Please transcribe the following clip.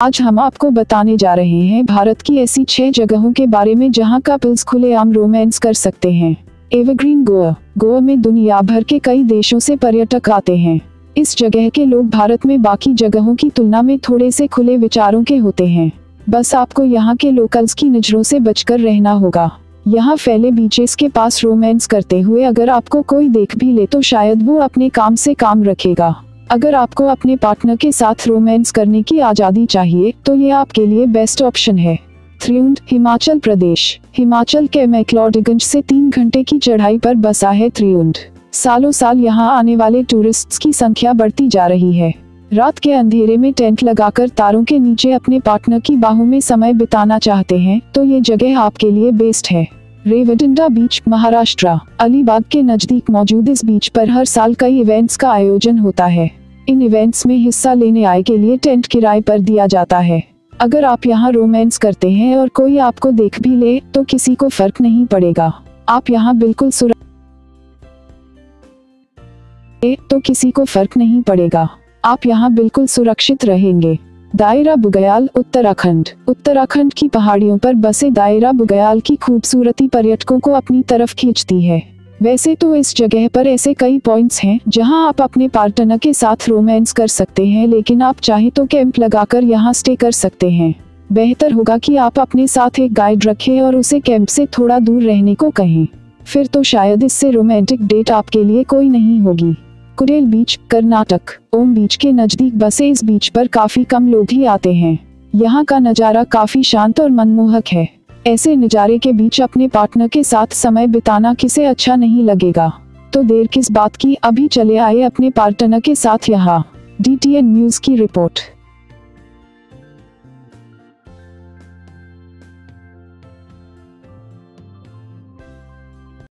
आज हम आपको बताने जा रहे हैं भारत की ऐसी छह जगहों के बारे में जहाँ कपल्स खुलेआम रोमांस कर सकते हैं। एवरग्रीन गोवा गोवा में दुनिया भर के कई देशों से पर्यटक आते हैं। इस जगह के लोग भारत में बाकी जगहों की तुलना में थोड़े से खुले विचारों के होते हैं। बस आपको यहाँ के लोकल्स की नज़रों से बचकर रहना होगा। यहाँ फैले बीचेस के पास रोमांस करते हुए अगर आपको कोई देख भी ले तो शायद वो अपने काम से काम रखेगा। अगर आपको अपने पार्टनर के साथ रोमांस करने की आज़ादी चाहिए तो ये आपके लिए बेस्ट ऑप्शन है। थ्रियुंड हिमाचल प्रदेश हिमाचल के मैक्लॉडगंज से तीन घंटे की चढ़ाई पर बसा है थ्रियुंड सालों साल यहाँ आने वाले टूरिस्ट्स की संख्या बढ़ती जा रही है। रात के अंधेरे में टेंट लगाकर तारों के नीचे अपने पार्टनर की बाहों में समय बिताना चाहते हैं तो ये जगह आपके लिए बेस्ट है। रेवडिंडा बीच, महाराष्ट्र। अलीबाग के नज़दीक मौजूद इस बीच पर हर साल कई इवेंट्स का आयोजन होता है। इन इवेंट्स में हिस्सा लेने आए के लिए टेंट किराए पर दिया जाता है। अगर आप यहाँ रोमांस करते हैं और कोई आपको देख भी ले तो किसी को फ़र्क नहीं पड़ेगा। आप यहाँ बिल्कुल सुर तो किसी को फ़र्क नहीं पड़ेगा। आप यहाँ बिल्कुल सुरक्षित रहेंगे। दायरा बुगयाल, उत्तराखंड। उत्तराखंड की पहाड़ियों पर बसे दायरा बुगयाल की खूबसूरती पर्यटकों को अपनी तरफ़ खींचती है। वैसे तो इस जगह पर ऐसे कई पॉइंट्स हैं, जहाँ आप अपने पार्टनर के साथ रोमांस कर सकते हैं, लेकिन आप चाहे तो कैंप लगाकर यहाँ स्टे कर सकते हैं। बेहतर होगा कि आप अपने साथ एक गाइड रखें और उसे कैंप से थोड़ा दूर रहने को कहें। फिर तो शायद इससे रोमांटिक डेट आपके लिए कोई नहीं होगी। कुरेल बीच, कर्नाटक, ओम बीच के नज़दीक बसे इस बीच पर काफ़ी कम लोग ही आते हैं। यहाँ का नज़ारा काफ़ी शांत और मनमोहक है। ऐसे नज़ारे के बीच अपने पार्टनर के साथ समय बिताना किसे अच्छा नहीं लगेगा। तो देर किस बात की अभी चले आए अपने पार्टनर के साथ यहाँ। डीटीएन न्यूज़ की रिपोर्ट।